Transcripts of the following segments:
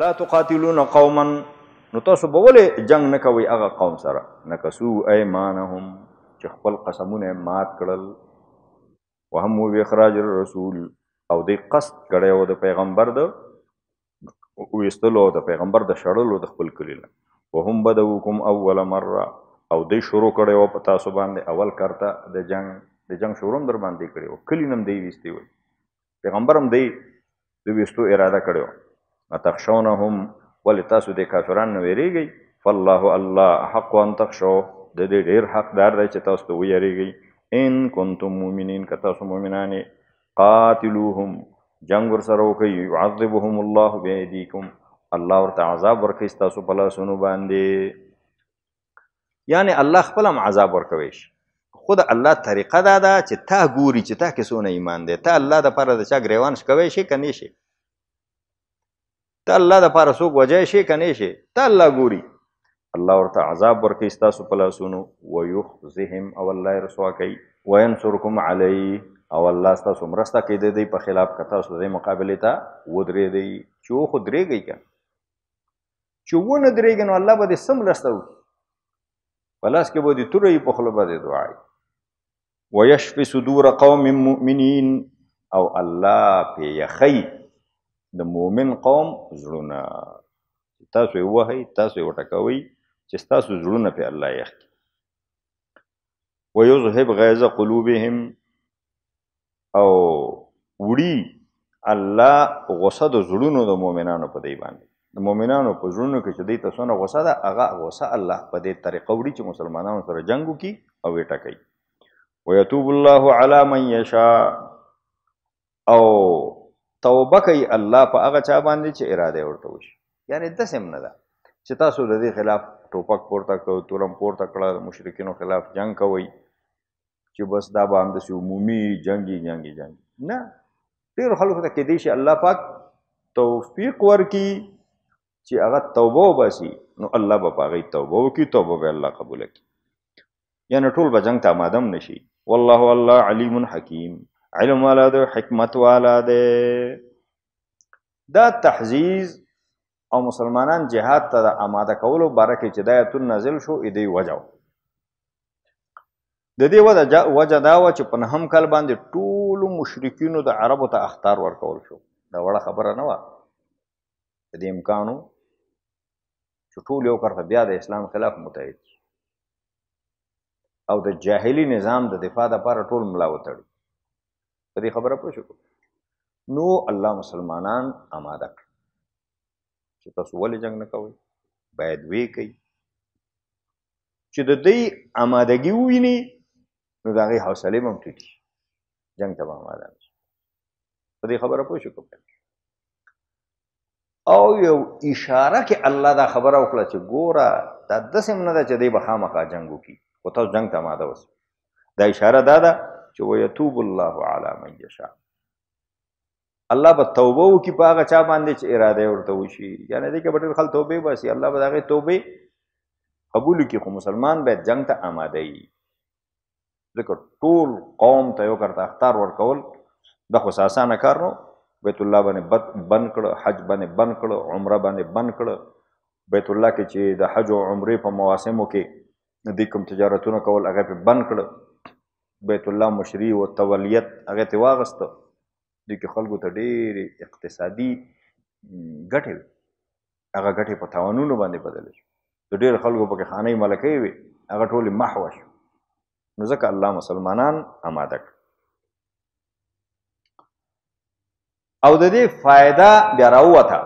الا تقاتلون قوما نو تاسو به ولې جنگ نه کوي هغه قوم سره نکسو ايمانهم چې خپل قسمونه مات کړل وهم وی اخراج الرسول او دی قصد کړي او د پیغمبر د ویستلو او د پیغمبر د شړلو د خپل کلي نه وهم بدوکم اول مره او دی شروع کړی و په تاسو باندې اول کرته د جنگ د جنگ شروع هم در باندې کړی و کلي نم دی ویستی و پیغمبر هم دی د ویستو اراده کړی و اتخشونهم ولې تاسو د کافران نه ویریږئ فالله الله حق ان تخشو د دې ډیر حقدار دی چې تاسو ته ویریږئ ان کنتم مؤمنین که تاسو مؤمنان قاتلوهم جنگ ور سره وکي يعذبهم الله بيديكم الله ورته عذاب ورکړي تاسو په لاسونو باندې یعنی الله خپل هم عذاب ورکوي شي خود الله طریقه دا ده چې تا ګوري چې تا کې سونه ایمان دی تا الله د پاره د چا ګریوان شکوي شي کني شي ته الله د پاره څوک وجای شي کنه شي ته الله ګوري الله ورته عذاب ورکړي تاسو په لاسونو ويخزهم او الله رسوا کوي وينصركم علي او الله تاسو مرسته کوي د دې په خلاف کته سو د مقابله ته ودرې دی چې خو درېږي کنه چې ونه درېږي نو الله به دې سم لسته وکړي پلاس کې به دې تورې په خلبه دې دعای ويشفي صدور قوم مؤمنين او الله په یخی د مؤمن قوم زړونه تاسو یې وهی تاسو یې وټکوي چې تاسو زړونه په الله یخ ويذهب غيظ قلوبهم او وړي الله غصه د زړونو د مؤمنانو په دی باندې د مؤمنانو په ژوند کې چې دوی ته څونه غوسه ده هغه غوسه الله په دې طریقه وړي چې مسلمانانو سره جنگ وکړي او یې ټکوي ويتوب الله على من يشاء او توبه کوي الله په هغه چا باندې چې اراده ورته وشي یعنی د سم نه ده چې تاسو د دې خلاف ټوپک پورته کړو تورم پورته کړو مشرکینو خلاف جنگ کوي چې بس دا به هم د عمومي جنگي جنگي جنگي نه ډېر خلکو ته کېدی شي الله پاک توفیق ورکي چې هغه توبه وباسي نو الله به په هغې توبه وکړي توبه به الله قبوله کړي یعنې ټول به جنګ ته آماده هم نه شي والله الله علیم حکیم علم والا دی حکمت والا دی دا تحزیز او مسلمانان جهاد ته د آماده کولو باره کې چې دا ایتون نازل شو ای دی وجه د دې وجه وجه دا و چې په نهم کال باندې ټولو مشرکینو د عربو ته اختار ورکول شو دا وړه خبره نه وه د دې امکانو چې ټول یو کرته بیا د اسلام خلاف متحد او د جاهلی نظام د دفاع لپاره ټول ملا وتړي په دې خبره پوه شو نو الله مسلمانان آماده کړ چې تاسو ولې جنگ نه کوئ باید وی کوي چې د دې آمادګي وویني نو دا غي حوصله هم ټیټي جنگ ته آماده نشي په دې خبره پوه شو او یو اشاره کې الله دا خبره وکړه چې ګوره دا داسې نه ده چې دی به خامخا جنګ وکړي خو تاسو جنګ ته آماده اوسئ دا اشاره دا ده چې ويتوب الله علی من یشاء الله به توبه وکي په هغه چا باندې چې اراده ورته وشي یعنی دې کې به ډېر خلک توبه واسي الله به هغه توبه قبول کړي خو مسلمان به جنگ ته آماده وي ذکر ټول قوم ته یو کرتا اختار ورکول د خو اسانه کار نو بیت الله باندې بند کړ حج باندې بند کړ عمره باندې بند کړ بیت الله کې چې د حج او عمره په مواسمو کې نو دوی کوم تجارتونه کول هغه په بند کړ بیت الله مشری او تولیت هغه ته واغست دوی کې خلکو ته ډېر اقتصادي ګټه هغه ګټه په تاوانونو باندې بدل شو د ډېر خلکو په کې خانه ملکې وي هغه ټول محو شو نو ځکه الله مسلمانان آماده کړ او د دې فائدہ بیا راوته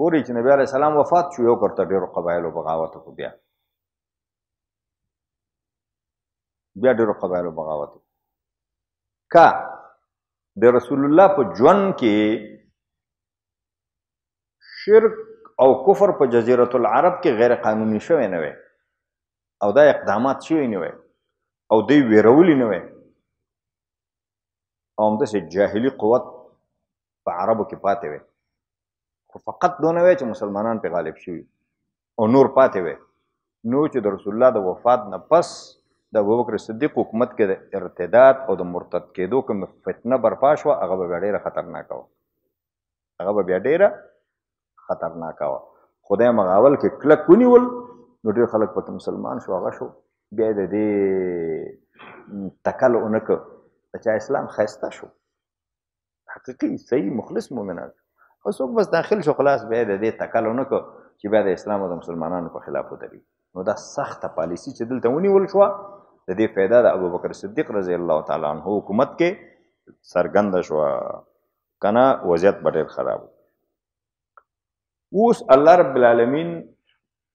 ګوري چې نبی عليه السلام وفات شو یو کرته ډیرو قبایلو بغاوت کو بیا بیا ډیرو قبایلو بغاوت کا د رسول الله په ژوند کې شرک او کفر په جزیره العرب کې غیر قانوني شوی نه وي او دا اقدامات شوی نه وي او دوی ویرولي نه وي او همداسې جاهلي قوت په عربو کې پاتې وي خو فقط دونه وی چې مسلمانان په غالب شوي او نور پاتې وي نو چې د رسول الله د وفات نه پس د ابوبکر صدیق حکومت کې د ارتداد او د مرتد کېدو کوم فتنه برپا شوه هغه به ډېره خطرناکه وه هغه به بیا ډېره خطرناکه وه خدای مغاول کې کلک ونیول نو ډېر خلک پکې مسلمان شو هغه شو بیا د دې تکل اونک چې اسلام خسته شو حقيقي صحیح مخلص مؤمنان او څوک بس داخل شو خلاص به د دې تکل اونک چې بیا د اسلام او د مسلمانانو په خلاف ودري نو دا سخته پالیسی چې دلته ونیول شو د دې فایده د ابوبکر صدیق رضی الله تعالی عنہ حکومت کې سرګند شو کنه وضعیت به ډېر خراب اوس الله رب العالمین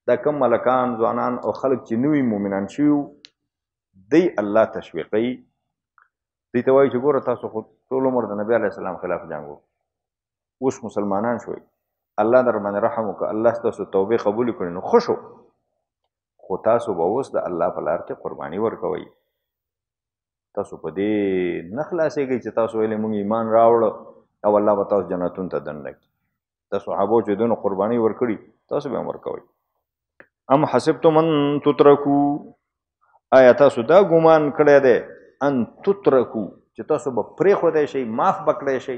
دا کم ملکان ځوانان او خلک چې نوی مؤمنان شي دی الله تشویقي دی ته وایي چې ګوره تاسو خو ټول عمر د نبی علی السلام خلاف جنگو اوس مسلمانان شوي الله در باندې رحم وکړه الله تاسو توبه قبول کړي نو خوشو خو تاسو به اوس د الله په لار کې قرباني ورکوي تاسو په دې نه خلاصېږئ چې تاسو ویلې مونږ ایمان راوړ او الله به تاسو جنتون ته دننه کړي د صحابو چې دونه قرباني ورکړي تاسو به هم ورکوئ ام حسبتم ان تترکو آیا تاسو دا ګمان کړی دی ان تترکو چې تاسو به پرې خو دی شئ معاف بکړی شئ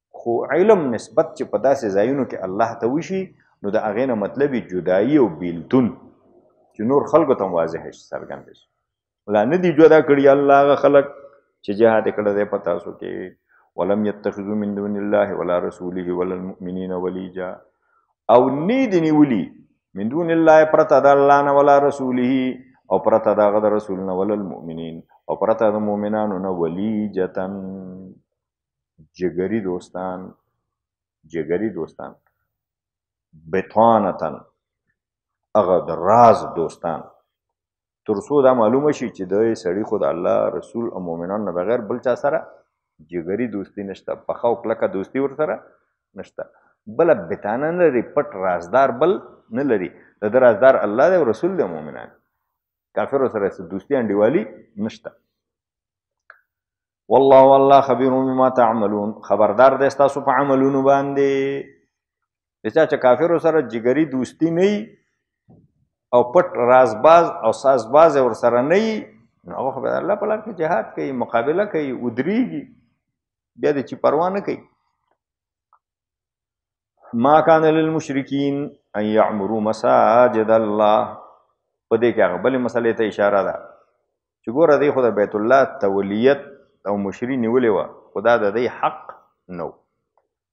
خو علم نسبت چې په داسې ځایونو کې الله ته وشي نو د هغې نه مطلب جدایي او بیلتون چې نور خلکو ته واضح شي څرګند شي لا نه دي جدا کړي الله هغه خلک چې جهاد کړی دی په تاسو کې ولم يتخذوا من دون الله ولا رسوله ولا المؤمنين وليجا او نه دي نیولي من دون الله پرته د الله نه ولا رسوله او پرته د غد رسول نه ولا المؤمنين او پرته د مؤمنانو نه وليجتن جګری دوستان جګری دوستان بتانتن هغه د راز دوستان تر څو دا معلومه شي چې د سړی خود الله رسول او مؤمنان نه بغیر بل چا سره جګری دوستی نشته په خو کلکه دوستی ور سره نشته بل بتانه نه لري پټ رازدار بل نه لري د رازدار الله دی او رسول دی مؤمنان کافر سره دوستی انډیوالي نشته والله والله خبير بما تعملون خبردار دی تاسو په عملونو باندې چې چې کافر سره جګری دوستی نه او پټ راز باز او ساز باز ور سره نه نو خو الله په لار کې جهاد کوي مقابله کوي ودريږي بیا د چی پروا نه کوي ما کان للمشرکین ان یعمرو مساجد الله په دې کې هغه بلې مسلې ته اشاره ده چې ګوره دی خو د بیت الله تولیت او مشری نیولې وه خو دا د دی حق نو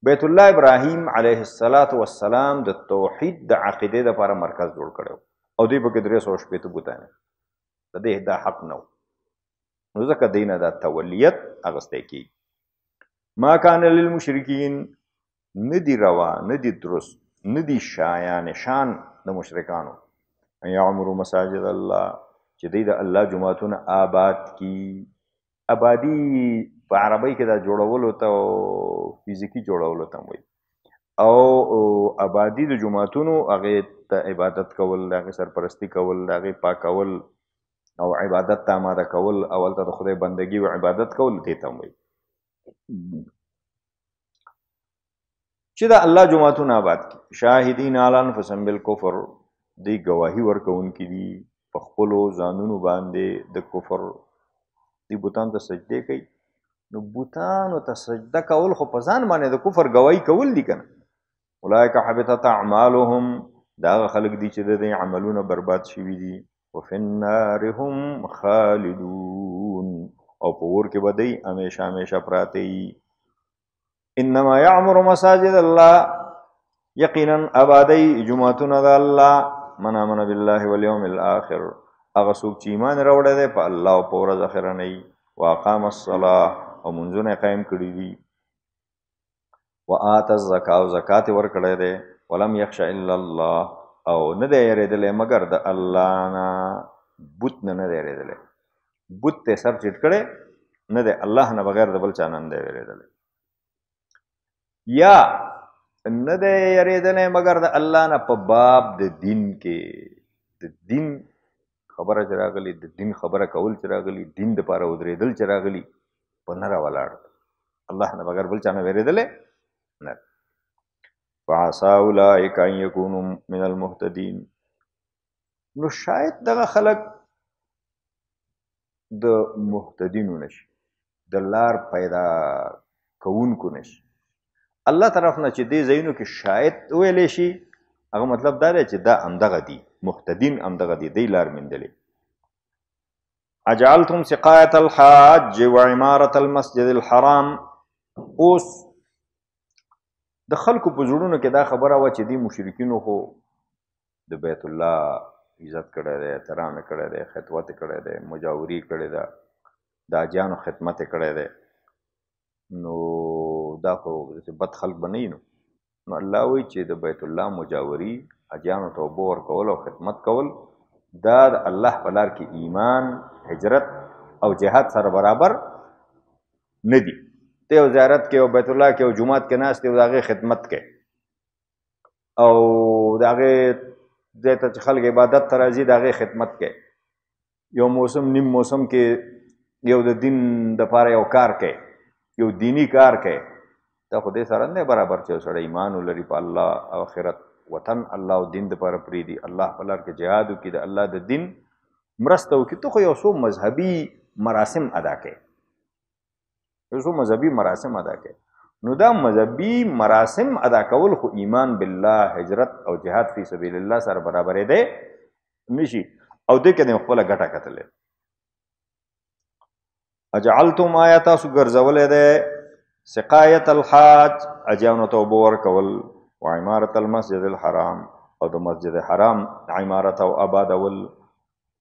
بیت الله ابراهیم علیه السلام د توحید د عقیدې لپاره مرکز جوړ کړو او دوی پکې درې سوه شپېته بوتانه د دې دا حق نو نو ځکه دی نه دا تولیت اغستی کیږي ما کان للمشرکین ندی روا ندی درست ندی شایان شان د مشرکانو یعمرو مساجد الله چې دی د الله جماعتونه آباد کی آبادی په عربی کې دا جوړولو ته فزیکی جوړولو ته وایي او آبادی د جماعتونو هغه ته عبادت کول هغه سرپرستی کول هغه پاکول او عبادت ته آماده کول او هلته د خدای بندګي او عبادت کول دې ته وایي چې دا الله جماعتونه آباد کی شاهدین علی انفسهم بالکفر دی گواهی ورکوونکي دي په خپل ځانونو باندې د کفر دی بوتان ته سجده کوي نو بوتان ته سجده کول خو په ځان باندې د کفر گواہی کول دي کنه اولئک حبطت اعمالهم دا خلق دي چې د عملونو برباد شوي دي وفي النار هم خالدون او په اور کې بدی همیشه همیشه پراته وي انما يعمر مساجد الله یقینا آبادی جمعتون د الله من امن بالله واليوم الاخر هغه څوک چې ایمان راوړی دی په الله او په ورځ اخره نه واقام الصلاه او منځونه قائم کړی دي وآت الزکا او زکات ورکړی دی ولم یخش الا الله او نه دی یریدلی مګر د الله نه بوت نه نه دی یریدلی بوت ته سر چټ کړی نه دی الله نه بغیر د بل چا نه دی یریدلی یا نه دی یریدلی مګر د الله نه په باب د دین کې د دین خبره چې راغلي د دین خبره کول چې راغلي دین د پاره ودرېدل چې راغلي په نه راولاړ الله نه بغیر بل چا نه وېرېدلې نه فعسا اولئک ان یکونو من المهتدین نو شاید دغه خلک د مهتدینو نشي د لار پیدا کوونکو نشي الله طرف نه چې دې زینو کې شاید ویلې شي هغه مطلب دا دی چې دا امدغه دي مهتدین امدغه دي دی لار مندلې اجعلتم سقایت الحاج و عمارت المسجد الحرام اوس د خلکو په زړونو کې دا خبره و چې دی مشرکینو خو د بیت الله عزت کړی دی احترام یې کړی دی خدمت یې کړی دی مجاوري یې کړې ده د حاجیانو خدمت یې کړی دی نو دا خو داسې بد خلک به نه نو نو الله وایي چې د بیت الله مجاوري حاجیانو ته اوبه ورکول او خدمت کول دا د الله په لار کې ایمان هجرت او جهاد سره برابر نه دي ته یو زیارت کې او بیت الله کې او جمعات کې ناست یو دغه خدمت کې او د هغې ځای ته چې خلک عبادت ته راځي د هغې خدمت کوي یو موسم نیم موسم کې یو د دین دپاره یو کار کوي یو دینی کار کوي دا خو دې سره نه برابر چې یو سړی ایمان ولري په الله او آخرت وطن الله او دین دپاره پرېږدي الله په لار کې جهاد وکړي د الله د دین مرسته وکړي ته خو یو څو مذهبي مراسم ادا کوي یو څو مذهبي مراسم ادا کړي نو دا مذهبي مراسم ادا کول خو ایمان بالله هجرت او جهاد فی سبیل الله سره برابرې ده نشي او دې کې خپل ګټه کتلې اجعلتم آیات سو ګرځولې ده سقایت الحاج اجانو ته وبور کول و عمارت المسجد الحرام او د مسجد حرام عمارت او آباد ول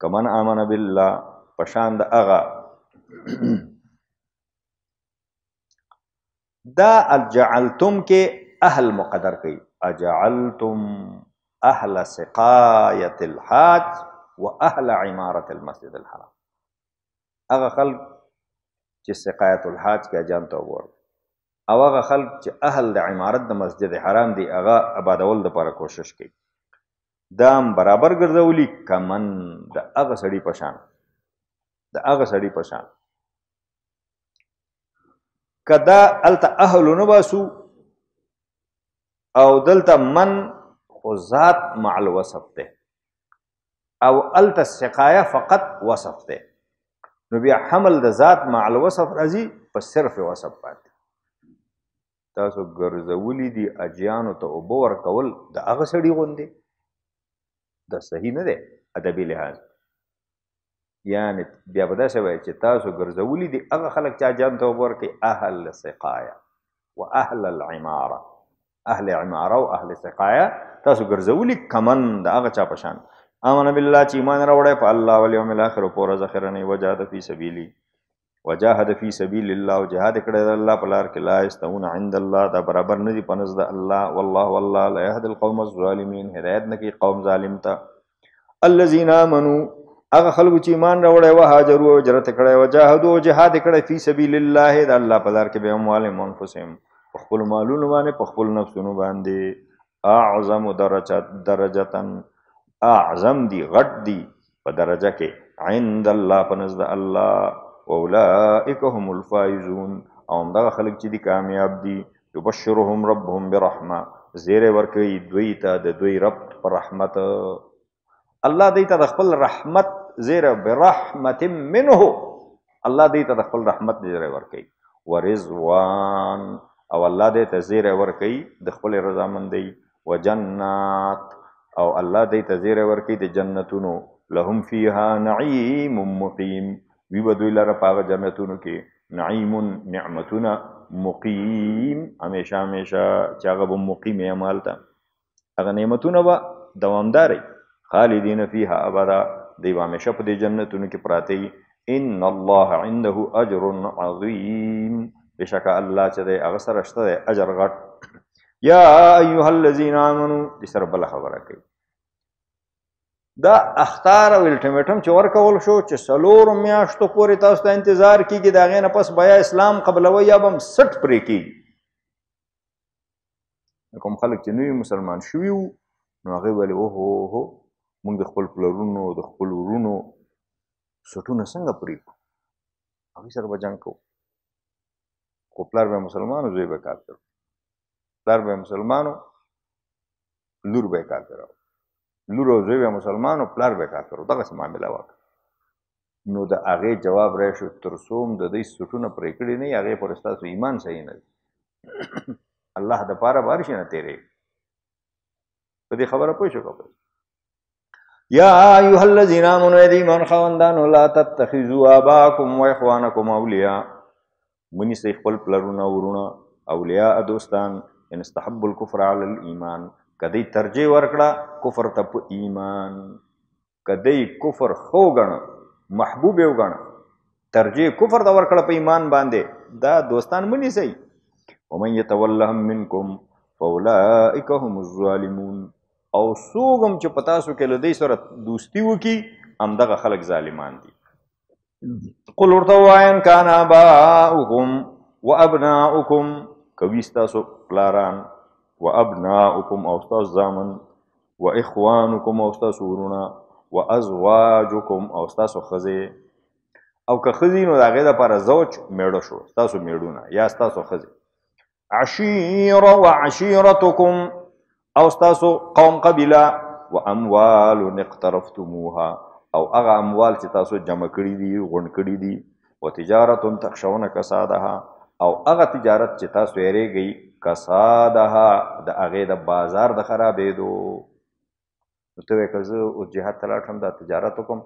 کمن امن بالله پشان د اغا دا اجعلتم کې اهل مقدر کوي اجعلتم اهل سقایت الحاج واهل عمارت المسجد الحرام هغه خلک چې سقایت الحاج کې اجان ته وګور او هغه خلک چې اهل د عمارت د مسجد حرام دی هغه آبادول لپاره کوشش کوي دا هم برابر ګرځولي کمن د هغه سړي په شان د هغه سړي په شان که دا هلته اهل نه باسو او دلته من خو ذات مع الوصف دی او هلته سقایه فقط وصف دی نو بیا حمل د ذات مع الوصف راځي په صرف وصف باندې تاسو ګرځولي دي اجیانو ته اوبه ورکول د هغه سړي غوندې دا صحیح نه دی ادبي لحاظ یعنی بیا به داسې وایي چې تاسو ګرځولي دي هغه خلک چې اجیانو ته اوبه ورکوي اهل سقایا و اهل العماره اهل عماره او اهل سقایا تاسو ګرځولي کمن د هغه چا پشان امن بالله چې ایمان راوړی په الله او یوم الاخر او پر ذخیرنی وجاهد فی سبیلی وجاهد فی سبیل الله او جهاد کړی د الله په لار کې لا استون عند الله دا برابر نه دی پنځ د الله والله والله لا يهد القوم الظالمین هدایت نه کی قوم ظالم ته الذين امنوا هغه خلک چې ایمان راوړی و هاجروا او هجرت کړی او جاهدوا او جهاد کړی فی سبیل الله د الله په لار کې به اموال منفسهم په خپل مالونو باندې په خپل نفسونو باندې اعظم درجه درجتن اعظم دی غټ دی په درجه کې عند الله پنزد الله اولئک هم الفائزون او دا خلک چې دي کامیاب دي یبشرهم ربهم برحمه زیره ورکوي دوی ته د دوی رب پر رحمت الله دې ته د خپل رحمت زیر برحمت منه الله دې ته د خپل رحمت زیر ورکړي ورزوان او الله دې ته زیر ورکړي د خپل رضا مندي وجنات او الله دې ته زیر ورکړي د جنتونو لهم فیها نعیم مقیم وی بدوی لره پاغه جنتونو کې نعیم نعمتنا مقیم همیشه همیشه چاغه به مقیم عمل تا هغه نعمتونه به دوامداري خالدین فیها ابدا دی به همیشه په دې جنتونو کې پراته وي ان الله عنده اجر عظیم بشک الله چې دی هغه سره شته دی اجر غټ یا ایها الذین آمنو دې سره بل خبره کوي دا اختار او الټیمیټم چې ورکول شو چې سلور میاشتو پورې تاسو ته انتظار کیږي دا غینه پس بیا اسلام قبلوي یا بم 60 پرې کیږي کوم خلک چې نوی مسلمان شوی وو نو هغه ویل او هو هو موږ د خپل پلرونو د خپل ورونو سټونه څنګه پرې کو هغه سره به جنگ کو خو پلار به مسلمانو زوی به کافر پلار به مسلمانو لور به کافر لور او زوی به مسلمانو پلار به کافر دغه څه معاملې وکړه نو د هغې جواب رای شو تر څو هم د دوی سټونه پرې کړي نه هغې پورې ستاسو ایمان صحیح نه دی الله د پاره بار شي نه تیرې په دې خبره پوه شو کوي یا ایها الذین آمنوا ایمان خواندانو لا تتخذوا آباکم و اخوانکم اولیاء منی سي خپل پلرونه ورونه اولیاء دوستان ان استحب الكفر علی الايمان کدی ترجیح ورکړه کفر ته په ایمان که دی کفر ښه وګڼه محبوب یې وګڼه ترجیح کفر ته ورکړه په ایمان باندې دا دوستان مه نیسئ ومن یتولهم منکم فاولئک هم الظالمون او څوک هم چې په تاسو کې له دوی سره دوستي وکړي همدغه خلک ظالمان دي قل ورته وایم کان اباؤکم و ابناؤکم کوي ستاسو پلاران و ابناؤکم او ستاسو زامن و اخوانکم او ستاسو ورونه و ازواجکم او ستاسو خزه او که خزی نو داغه د پر زوج میړه شو ستاسو میړونه یا ستاسو خزی عشير وعشيرتكم او تاسو قوم قبيله واموال اقترفتموها او هغه اموال چې تاسو جمع کړی دي غونډ کړی دي وتجارت تخشون کسادها او هغه تجارت چې تاسو یې ریږي کسادها د هغه د بازار د خرابېدو نو ته که زه او جهاد ته لاړ شم دا تجارت وکم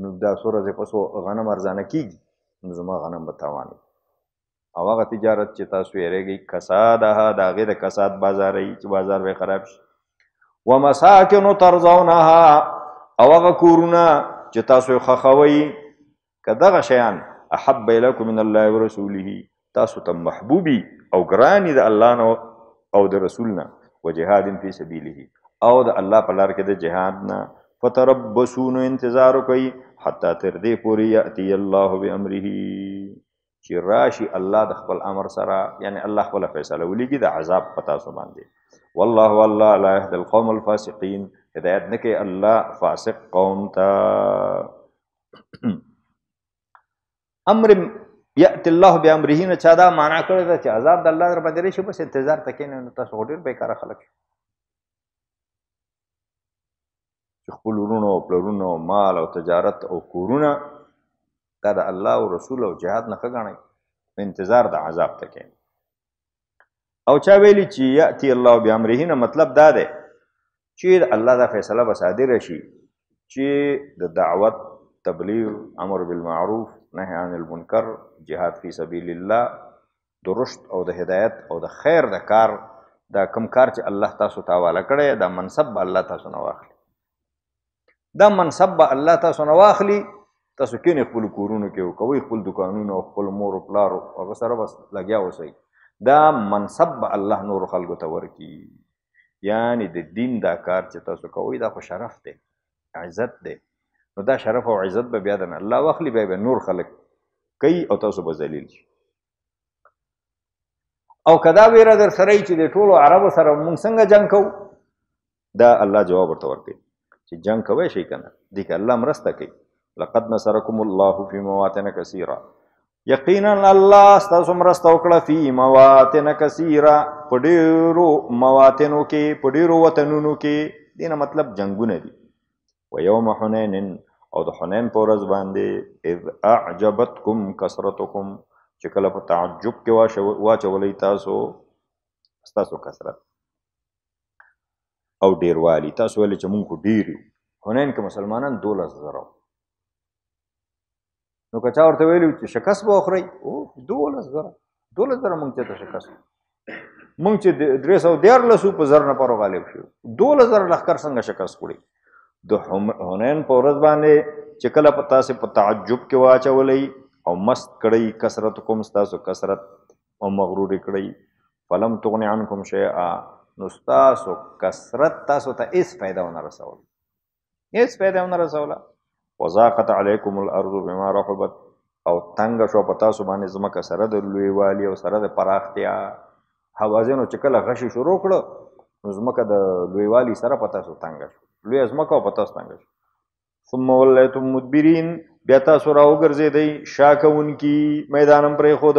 نو دا څو ورځې پس غنم ارزانه کیږي نو زما غنم به تاوان او هغه تجارت چې تاسو یې رېږي کسادها د هغې د کساد بازار یې چې بازار به خراب شي و مساکن ترضونها او هغه کورونه چې تاسو یې خخوي که دغه شیان احب الیکم من الله ورسوله تاسو ته محبوبي او ګرانی د الله نه او د رسول نه وجهاد فی سبیله او د الله په لار کې د جهاد نه فتربصون انتظار کوي حتی تر دې پوري یاتی الله بامره چې راشي الله د خپل امر سره یعنی الله خپل فیصله ولګي د عذاب پتا سو باندې والله والله لا يهدي القوم الفاسقين هدایت نکي الله فاسق قوم تا امر یات الله بامره نه چا دا معنا کړی دا چې عذاب د الله در باندې شي بس انتظار تکې نه تاسو ډیر بیکاره خلک چې خپل ورونو او پلرونو مال او تجارت او کورونه دا د الله او رسول او جهاد نه خګنای انتظار د عذاب ته کې او چا ویلی چې یاتی الله بامره نه مطلب دا ده چې الله دا فیصله به صادر شي چې د دعوت تبلیغ امر بالمعروف نهی عن المنکر جهاد فی سبیل الله د رشد او د هدایت او د خیر د کار دا کم کار چې الله تاسو ته حواله کړی دا منصب به الله تاسو نه واخلي دا منصب به الله تاسو نه واخلي تاسو کینې خپل کورونو کې او کوي خپل دکانونو او خپل مور او پلار او سره بس لګیا اوسئ دا منصب به الله نور خلکو ته ورکي یعنی د دین دا کار چې تاسو کوئ دا خو شرف دی عزت دی نو دا شرف او عزت به بیا د الله واخلي بیا به نور خلک کوي او تاسو به ذلیل شي او کدا ویره در سره چې د ټولو عربو سره مونږ څنګه جنگ کوو دا الله جواب ورته ورکړي چې جنگ کوي شي کنه دي که الله مرسته کوي لقد نصركم الله في مواطن كثيره یقینا الله ستاسو مرسته وکړه فی مواطن کثیره په ډیرو مواطنو کې په ډیرو وطنونو کې دینه مطلب جنگونه دي و یوم حنین او د حنین په ورځ باندې اذ اعجبتکم کثرتکم چې کله په تعجب کې واچولې تاسو ستاسو کثرت او ډیروالی تاسو ولې چې مونږ ډیر یو حنین کې مسلمانان 12000 نو که چا ورته ویلو چې شکست به وخورئ او دولس زره دولس زره مونږ ته شکست مونږ چې درې سوه دیارلسو په زر نه پرو غالب شو دولس زره لښکر څنګه شکست کړي د حنین په ورځ باندې چې کله په تاسې په تعجب کې واچولئ او مست کړئ کثرت کوم ستاسو کثرت او مغروري کړئ فلم تغني عنکم شیئا نو ستاسو کثرت تاسو ته هیڅ فایده ونه رسول هیڅ پیدا نه رسوله وزاقت علیکم الارض بما رحبت او تنگ شو په تاسو باندې زمکه سره د لوی والی او سره د پراختیا حوازینو چې کله غشي شروع کړو نو زمکه د لوی والی سره په تاسو تنگ شو لوی زمکه په تاسو تنگ شو ثم وليتم مدبرين بیا تاسو راو ګرځې دی شاکون کی میدانم پرې خود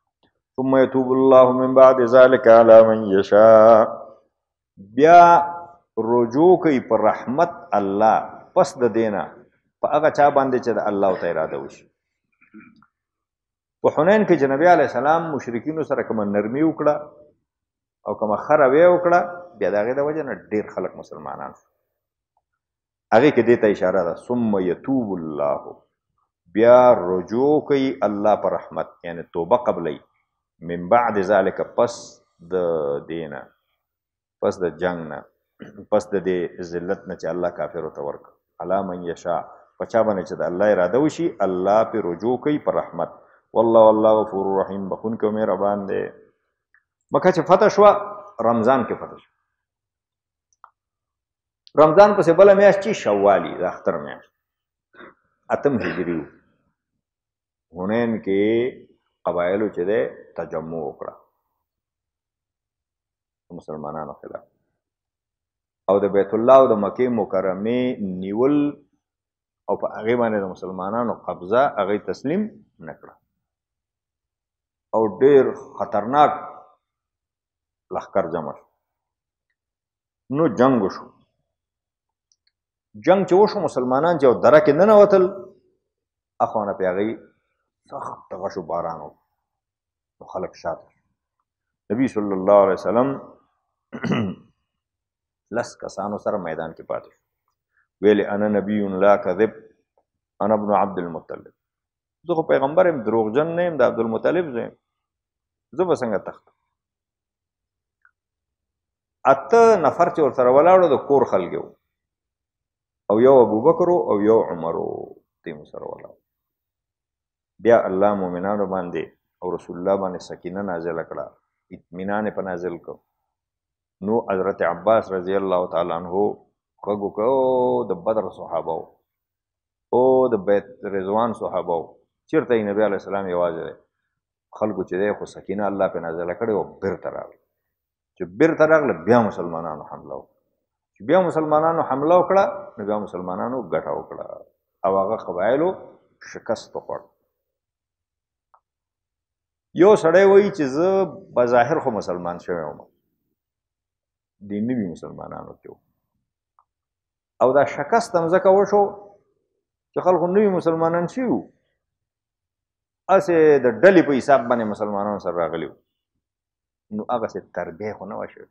ثم يتوب الله من بعد ذلك على من يشاء بیا رجوع کوي پر رحمت الله پس د دینه په هغه چا باندې چې د الله تعالی اراده وشي په حنین کې جنبی علی السلام مشرکین سره کوم نرمي وکړه او کوم خره وی وکړه بیا دغه د وجه نه ډیر خلک مسلمانان شو هغه کې دې ته اشاره ده ثم يتوب الله بیا رجوع کوي الله پر رحمت یعنی توبه قبلې من بعد ذلك پس د دینه پس د جنگ نه پس د دې ذلت نه چې الله کافر ته ورک علا من یشاء پچا باندې چې د الله اراده وشي الله پر رجوع کوي پر رحمت والله والله غفور رحیم بخون کوي مهربان دی مکه چې فتح شو رمضان کې فتح شو رمضان پسې بل میاشت چې شوالي د اختر میاشت اتم هجری هونین کې قبایلو چې ده تجمع وکړه مسلمانانو خلاف او د بیت الله او د مکه مکرمه نیول او په هغه باندې د مسلمانانو قبضه هغه تسلیم نکړه او ډیر خطرناک لخکر جمع شو نو جنگ وشو جنگ چې وشو مسلمانان چې او دره کې نه وتل اخوانه په هغې سخت دغه شو باران و نو خلک شاته نبی صلی الله علیه وسلم لس کسانو سره میدان کې پاتې شو ویلې انا نبی لا کذب انا ابن عبد المطلب زه خو پیغمبر يم دروغجن نه يم د عبدالمطلب زوی یم زه به څنګه تخت اته نفر چې ورسره ولاړو د کور خلګو او یو ابوبکر او یو عمر تیم سره ولاړو بیا الله مؤمنانو باندې او رسول الله باندې سکینه نازل کړه اطمینان په نازل کو نو حضرت عباس رضی الله تعالی عنہ کګو کو د بدر صحابه او د بیت رضوان صحابه چیرته یې نبی علی السلام یوازې دی خلکو چې دی خو سکینه الله په نازله کړې او بیرته راغله چې بیرته راغله بیا مسلمانانو حمله وکړه چې بیا مسلمانانو حمله وکړه نو بیا مسلمانانو ګټه وکړه او هغه قبایلو شکست وخوړ یو سړی وایي چې زه بظاهر خو مسلمان شوی وم د نوي مسلمانانو کې او دا شکست هم ځکه وشو چې خلکو نوي مسلمانان شیو اسې د ډلې په حساب باندې مسلمانانو سره راغلیو نو هغه څه تربیه خو نه وشه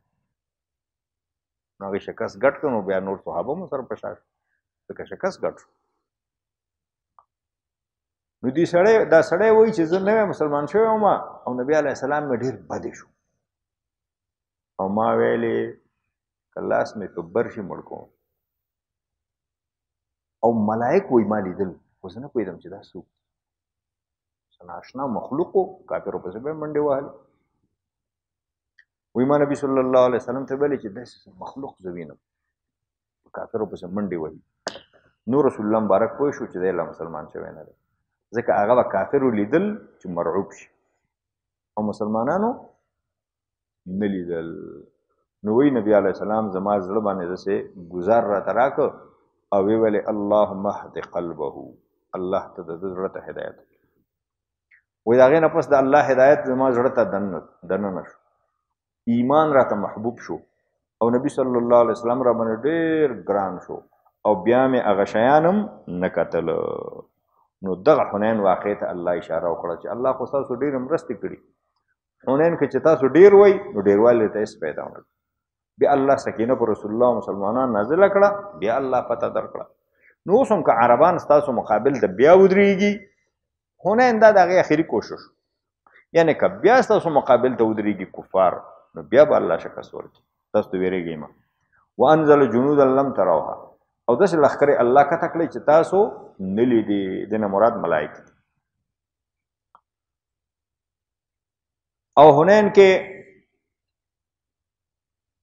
نو هغه شکست ګټ کړو بیا نور صحابه مو سره پښه ځکه شکست ګټ نو دې سړی دا سړی وایي چې زه نوی مسلمان شوی وم او نبی علی السلام مې ډیر بد شو او ما ویلې که لاس مې په بر شي مړ کوم او ملائک وای ما لیدل خو زه نه پوهېدم چې دا څوک څه ناشنا مخلوق و کافرو پسې به یې منډې وهلې وایي ما نبي صلی الله علیه وسلم ته ویلې چې داسې مخلوق زه وینم کافرو پسې منډې وهي نو رسول الله مبارک پوه شو چې دی لا مسلمان شوی نه دی ځکه هغه به کافرو لیدل چې مرعوب شي او مسلمانانو نه لیدل نو وی نبی علی السلام زما زړه باندې دسه گزار را تراک او وی ویل اللهم اهد قلبه الله ته د زړه ته هدایت وی داغه نه پس د الله هدایت زما زړه ته دن دن نشو ایمان را ته محبوب شو او نبی صلی الله علیه وسلم را باندې ډیر ګران شو او بیا مې هغه شیانم نه کتل نو دغه حنین واقع ته الله اشاره وکړه چې الله خو تاسو ډیر مرسته کړي حنین کې چې تاسو ډیر وای نو ډیروالی ته هیڅ پیدا نه بیا الله سکینه پر رسول الله مسلمانان نازل کړه بیا الله فتح درکړه نو اوس هم که عربان ستاسو مقابل ته بیا ودرېږي حنین دا د هغې اخري کوشش یعنی که بیا ستاسو مقابل ته ودرېږي کفار نو بیا به الله شکست ورکړي تاسو ته ویرېږئ مه وانزل جنودا لم تروها او داسې لښکرې الله کته کړی چې تاسو نه لیدې دنه مراد ملایکې او حنین کې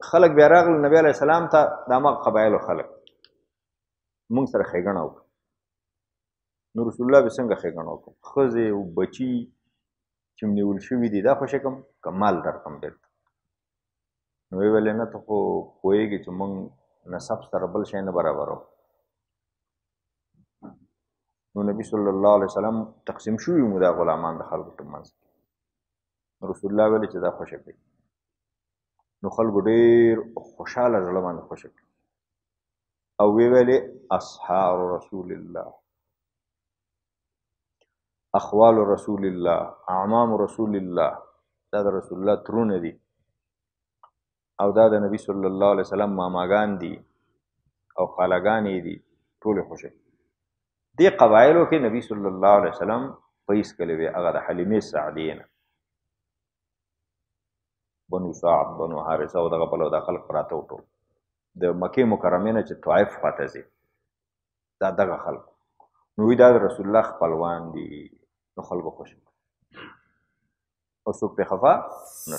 خلک بیا راغلل نبی علی السلام ته د هغه قبایلو خلک مونږ سره ښېګڼه وکړه نو رسول الله به څنګه ښېګڼه وکړو ښځې او بچي چې نیول شوي دي دا خوشې کوم که مال درکم بېرته نو وی ویل نه ته خو پوهېږي چې مونږ نسب سره بل شی نه برابرو نو نبی صلی الله علیه وسلم تقسیم شوی مو دا غلامان د خلکو په منځ رسول الله ویل چې دا خوشې کړي نو خلکو ډیر خوشاله زړه باندې خوشې کړي او وی ویلې اصحاب رسول الله اخوال رسول الله اعمام رسول الله دا د رسول الله ترونه دي او دا د نبی صلی الله علیه وسلم ماماګان دي او خالاګانې دي ټول خوشي دې قبایلو کې نبی صلی الله علیه وسلم پیس کړي وي هغه د حلیمه سعدیه نه بنو صعب بنو حارثه او دغه بلو د خلق پراته وټول د مکه مکرمه نه چې طائف فاتزي دا دغه خلق نو دا رسول الله خپلوان دي نو خلق خوش او څوک په خفا نه